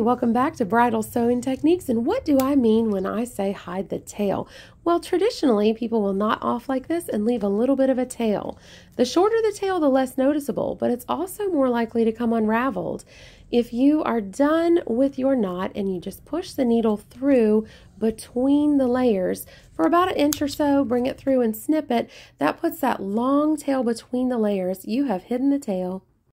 Welcome back to Bridal Sewing Techniques. And what do I mean when I say hide the tail? Well, traditionally, people will knot off like this and leave a little bit of a tail. The shorter the tail, the less noticeable, but it's also more likely to come unraveled. If you are done with your knot and you just push the needle through between the layers for about an inch or so, bring it through and snip it, that puts that long tail between the layers. You have hidden the tail.